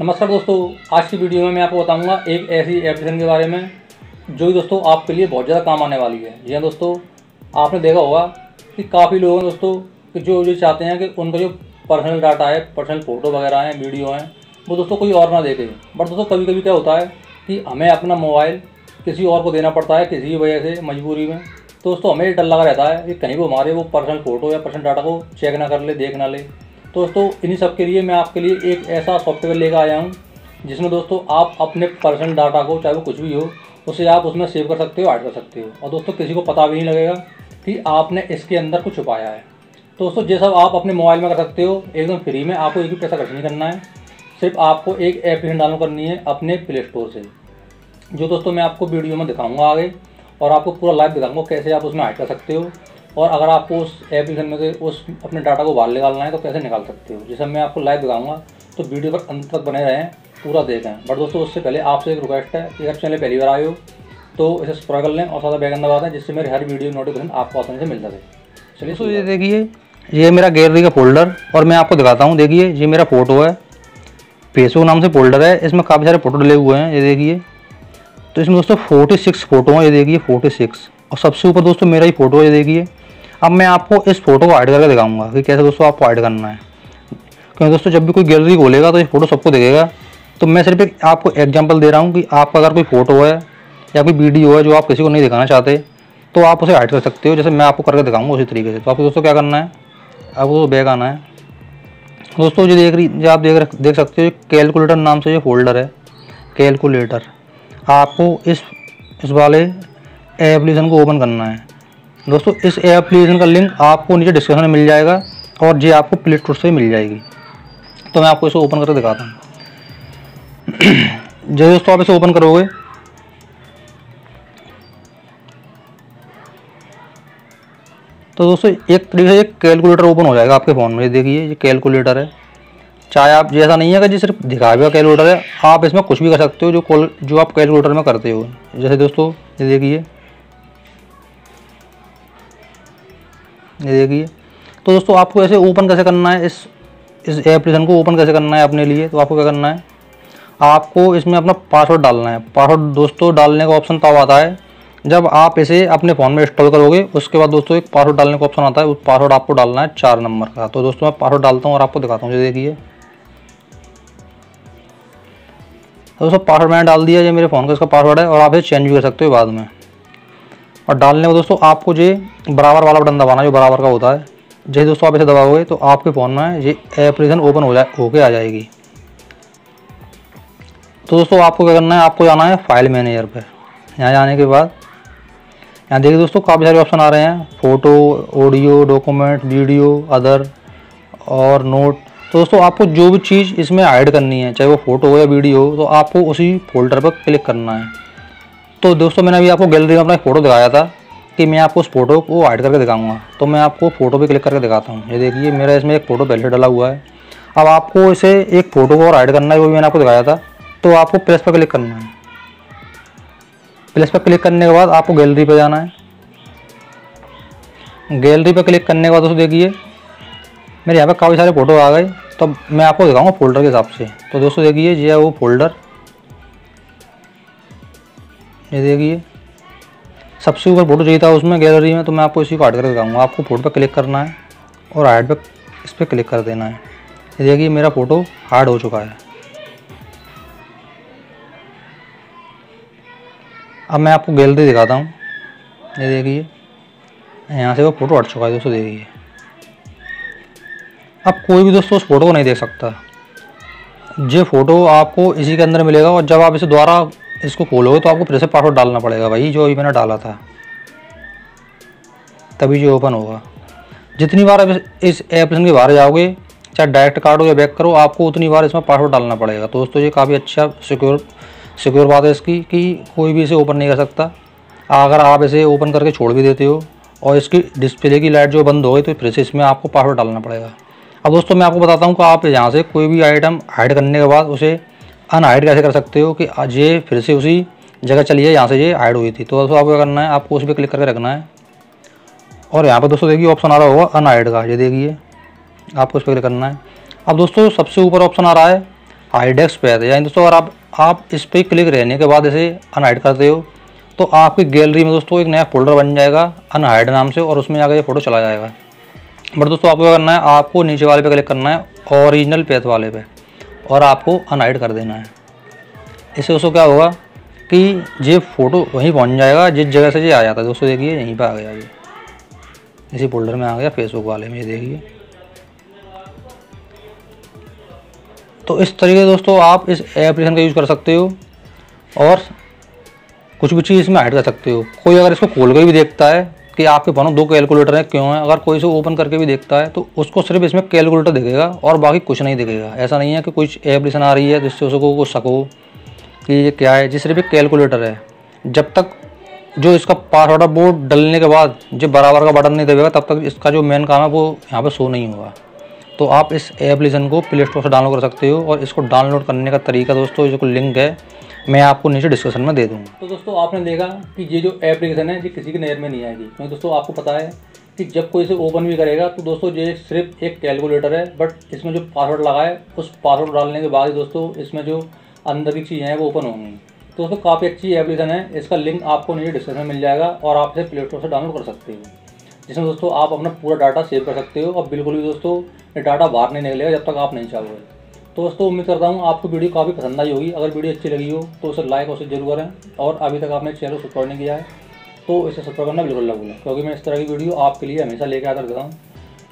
नमस्कार दोस्तों, आज की वीडियो में मैं आपको बताऊँगा एक ऐसी एप्लीकेशन के बारे में, जो कि दोस्तों आपके लिए बहुत ज़्यादा काम आने वाली है। जी हाँ दोस्तों, आपने देखा होगा कि काफ़ी लोग हैं दोस्तों, कि जो जो चाहते हैं कि उनका जो पर्सनल डाटा है पर्सनल फ़ोटो वगैरह हैं वीडियो हैं, वो दोस्तों कोई और ना देखे। बट दोस्तों कभी कभी क्या होता है कि हमें अपना मोबाइल किसी और को देना पड़ता है, किसी भी वजह से, मजबूरी में। तो दोस्तों, हमें डर लगा रहता है कि कहीं वो हमारे वो पर्सनल फ़ोटो या पर्सनल डाटा को चेक ना कर ले, देख ना ले। दोस्तों, इन्हीं सब के लिए मैं आपके लिए एक ऐसा सॉफ्टवेयर लेकर आया हूँ, जिसमें दोस्तों आप अपने पर्सनल डाटा को, चाहे वो कुछ भी हो, उसे आप उसमें सेव कर सकते हो ऐड कर सकते हो। और दोस्तों, किसी को पता भी नहीं लगेगा कि आपने इसके अंदर कुछ छुपाया है। दोस्तों जैसा आप अपने मोबाइल में कर सकते हो, एकदम फ्री में, आपको एक भी पैसा खर्च नहीं करना है। सिर्फ़ आपको एक ऐप एप्लीकेशन डाउनलोड करनी है अपने प्ले स्टोर से। जो दोस्तों, मैं आपको वीडियो में दिखाऊँगा आगे, और आपको पूरा लाइव दिखाऊँगा, कैसे आप उसमें ऐड कर सकते हो। और अगर आपको उस एप्लीकेशन में उस अपने डाटा को बाहर निकालना है तो कैसे निकाल सकते हो? जैसे मैं आपको लाइव दिखाऊँगा तो वीडियो पर अंत तक बने रहें पूरा देखें। बट दोस्तों उससे पहले आपसे एक रिक्वेस्ट है कि अगर चैनल पहली बार आए हो तो इसे सब्सक्राइब कर लें और सादा बैगन दबा दें जिससे मेरी हर वीडियो नोटिफिकेशन आपको आसानी से मिल सके। चलिए दोस्तों ये देखिए ये मेरा गैलरी का फोल्डर और मैं आपको दिखाता हूँ। देखिए ये मेरा फ़ोटो है। फेसबुक नाम से फोल्डर है। इसमें काफ़ी सारे फ़ोटो डले हुए हैं ये देखिए। तो इसमें दोस्तों फोर्टी सिक्स फ़ोटो हैं ये देखिए फोर्टी सिक्स और सबसे ऊपर दोस्तों मेरा ही फ़ोटो है ये देखिए। अब मैं आपको इस फ़ोटो को ऐड करके दिखाऊँगा कि कैसे दोस्तों आपको ऐड करना है। क्योंकि दोस्तों जब भी कोई गैलरी खोलेगा तो ये फ़ोटो सबको देखेगा। तो मैं सिर्फ़ एक आपको एग्ज़ाम्पल दे रहा हूँ कि आपका अगर कोई फ़ोटो है या कोई वीडियो है जो आप किसी को नहीं दिखाना चाहते तो आप उसे ऐड कर सकते हो। जैसे मैं आपको करके दिखाऊँगा उसी तरीके से। तो आपको दोस्तों क्या करना है? आपको बैग आना है। दोस्तों जो देख रही जो आप देख देख सकते हो कैलकुलेटर नाम से जो फोल्डर है। कैलकुलेटर आपको इस इस वाले एप्लीकेशन को ओपन करना है। दोस्तों, इस एप्लीकेशन का लिंक आपको नीचे डिस्क्रिप्शन में मिल जाएगा और ये आपको प्ले स्टोर से मिल जाएगी। तो मैं आपको इसे ओपन करके दिखाता हूँ। जैसे दोस्तों, आप इसे ओपन करोगे। तो दोस्तों, एक तरीके से एक कैलकुलेटर ओपन हो जाएगा आपके फ़ोन में। देखिए, ये कैलकुलेटर है। चाहे आप, जैसा नहीं है कि जी सिर्फ़ दिखाया हुआ कैलकुलेटर है, आप इसमें कुछ भी कर सकते हो जो जो आप कैलकुलेटर में करते हो। जैसे दोस्तों, ये देखिए। ये देखिए। तो दोस्तों, आपको ऐसे ओपन कैसे करना है? इस इस एप्लीकेशन को ओपन कैसे करना है अपने लिए? तो आपको क्या करना है? आपको इसमें अपना पासवर्ड डालना है। पासवर्ड दोस्तों, डालने का ऑप्शन तब आता है जब आप इसे अपने फ़ोन में इंस्टॉल करोगे। उसके बाद दोस्तों, एक पासवर्ड डालने का ऑप्शन आता है। उस पासवर्ड आपको डालना है चार नंबर का। तो दोस्तों, मैं पासवर्ड डालता हूँ और आपको दिखाता हूँ। देखिए। तो दोस्तों पासवर्ड मैंने डाल दिया। ये मेरे फ़ोन का इसका पासवर्ड है और आप इसे चेंज भी कर सकते हो बाद में। और डालने को दोस्तों आपको ये बराबर वाला बटन दबाना जो बराबर का होता है। जैसे दोस्तों आप इसे दबाओगे तो आपके फ़ोन में ये एप्लीकेशन ओपन हो जाए, होके आ जाएगी। तो दोस्तों आपको क्या करना है, आपको जाना है फ़ाइल मैनेजर पर यहाँ जाने के बाद, यहाँ देखिए दोस्तों काफ़ी सारे ऑप्शन आ रहे हैं। Photo audio document video other और नोट तो दोस्तों आपको जो भी चीज़ इसमें ऐड करनी है, चाहे वो फ़ोटो हो या वीडियो हो तो आपको उसी फोल्डर पर क्लिक करना है। तो दोस्तों, मैंने अभी आपको गैलरी में अपना एक फ़ोटो दिखाया था कि मैं आपको उस फ़ोटो को ऐड करके दिखाऊँगा। तो मैं आपको फ़ोटो पे क्लिक करके दिखाता हूँ। ये देखिए, मेरा इसमें एक फ़ोटो पहले डला हुआ है। अब आपको इसे एक फ़ोटो को और ऐड करना है, वो भी मैंने आपको दिखाया था। तो आपको प्रेस पर क्लिक करना है। प्रेस पर क्लिक करने के बाद आपको गैलरी पर जाना है। गैलरी पर क्लिक करने के बाद दोस्तों, देखिए, मेरे यहाँ पर काफ़ी सारे फ़ोटो आ गए। तो मैं आपको दिखाऊँगा फोल्डर के हिसाब से। तो दोस्तों, देखिए, ये है वो फोल्डर ये देखिए। सबसे ऊपर फ़ोटो चाहिए था उसमें गैलरी में तो मैं आपको इसी को ऐड करके दिखाऊँगा। आपको फ़ोटो पर क्लिक करना है और ऐड पर इस पर क्लिक कर देना है। ये देखिए, मेरा फ़ोटो हार्ड हो चुका है। अब मैं आपको गैलरी दिखाता हूँ। ये देखिए, यहाँ से वो फ़ोटो हट चुका है, दोस्तों, देखिए। अब कोई भी दोस्तों उस फ़ोटो को नहीं देख सकता। ये फ़ोटो आपको इसी के अंदर मिलेगा और जब आप इसे दोबारा इसको खोलोगे तो आपको फिर से पासवर्ड डालना पड़ेगा भाई, जो अभी मैंने डाला था। तभी जो ओपन होगा। जितनी बार आप इस एप्लीकेशन के बाहर जाओगे, चाहे डायरेक्ट कार्ड हो या बैक करो, आपको उतनी बार इसमें पासवर्ड डालना पड़ेगा। दोस्तों, ये काफ़ी अच्छा सिक्योर सिक्योर बात है इसकी कि कोई भी इसे ओपन नहीं कर सकता। अगर आप इसे ओपन करके छोड़ भी देते हो और इसकी डिस्प्ले की लाइट जो बंद हो गई तो फिर से इसमें आपको पासवर्ड डालना पड़ेगा। अब दोस्तों, मैं आपको बताता हूँ कि आप यहाँ से कोई भी आइटम हाइड करने के बाद उसे अनहाइड कैसे कर सकते हो कि ये फिर से उसी जगह चलिए यहाँ से ये हाइड हुई थी। तो दोस्तों आपको क्या करना है, आपको उस पर क्लिक करके रखना है। और यहाँ पर दोस्तों देखिए ऑप्शन आ रहा होगा अनहाइड का, ये देखिए। आपको उस पर क्लिक करना है। अब दोस्तों सबसे ऊपर ऑप्शन आ रहा है हाइडेक्स पे है यानी दोस्तों अगर आप आप इस पर क्लिक रहने के बाद इसे अनहाइड करते हो तो आपकी गैलरी में दोस्तों एक नया फोल्डर बन जाएगा अनहाइड नाम से, और उसमें आगे ये फ़ोटो चला जाएगा। बट दोस्तों आपको क्या करना है, आपको नीचे वाले पे क्लिक करना है ओरिजिनल पेज वाले पे। और आपको अनहाइड कर देना है। इससे दोस्तों क्या होगा कि ये फ़ोटो वहीं पहुँच जाएगा, जिस जगह से ये आ जाता है। दोस्तों देखिए, यहीं पर आ गया ये। इसी फोल्डर में आ गया फेसबुक वाले में, ये देखिए। तो इस तरीके से दोस्तों आप इस एप्लीकेशन का यूज़ कर सकते हो और कुछ भी चीज़ इसमें हाइड कर सकते हो। कोई अगर इसको खोल कर भी देखता है कि आपके फ़ोन दो कैलकुलेटर हैं, क्यों है? अगर कोई इसे ओपन करके भी देखता है तो उसको सिर्फ़ इसमें कैलकुलेटर दिखेगा और बाकी कुछ नहीं दिखेगा। ऐसा नहीं है कि कुछ एप्लीकेशन आ रही है जिससे उसको कुछ सको कि ये क्या है। जिस सिर्फ़ एक कैलकुलेटर है। जब तक जो इसका पासवर्ड बोर्ड डलने के बाद जो बराबर का बटन नहीं दबेगा, तब तक इसका जो मेन काम है, वो यहाँ पर शो नहीं होगा। तो आप इस एप्लीकेशन को प्ले स्टोर से डाउनलोड कर सकते हो और इसको डाउनलोड करने का तरीका दोस्तों जो लिंक है। मैं आपको नीचे डिस्क्रिप्शन में दे दूँगा। तो दोस्तों, आपने देखा कि ये जो एप्लीकेशन है, ये किसी के नज़र में नहीं आएगी। क्योंकि दोस्तों, आपको पता है कि जब कोई इसे ओपन भी करेगा तो दोस्तों, ये सिर्फ़ एक कैलकुलेटर है बट इसमें जो पासवर्ड लगा है, उस पासवर्ड डालने के बाद ही दोस्तों, इसमें जो अंदर की चीज़ें हैं, वो ओपन होंगी। तो दोस्तों, काफ़ी अच्छी एप्लीकेशन है। इसका लिंक आपको नीचे डिस्क्रिप्शन में मिल जाएगा और आप इसे प्ले स्टोर से डाउनलोड कर सकते हो। जिसमें दोस्तों, आप अपना पूरा डाटा सेव कर सकते हो और बिल्कुल भी दोस्तों, ये डाटा बाहर नहीं निकलेगा जब तक आप नहीं चाहोगे तो दोस्तों, उम्मीद करता हूँ आपको वीडियो काफ़ी पसंद आई होगी। अगर वीडियो अच्छी लगी हो तो उसे लाइक और उसे ज़रूर करें। और अभी तक आपने चैनल सब्सक्राइब नहीं किया है तो इसे सब्सक्राइब करना बिल्कुल ना भूलें, क्योंकि मैं इस तरह की वीडियो आपके लिए हमेशा लेकर आता रहता हूँ।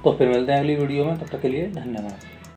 तो फिर मिलते हैं अगली वीडियो में, तब तक के लिए धन्यवाद।